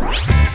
Bye.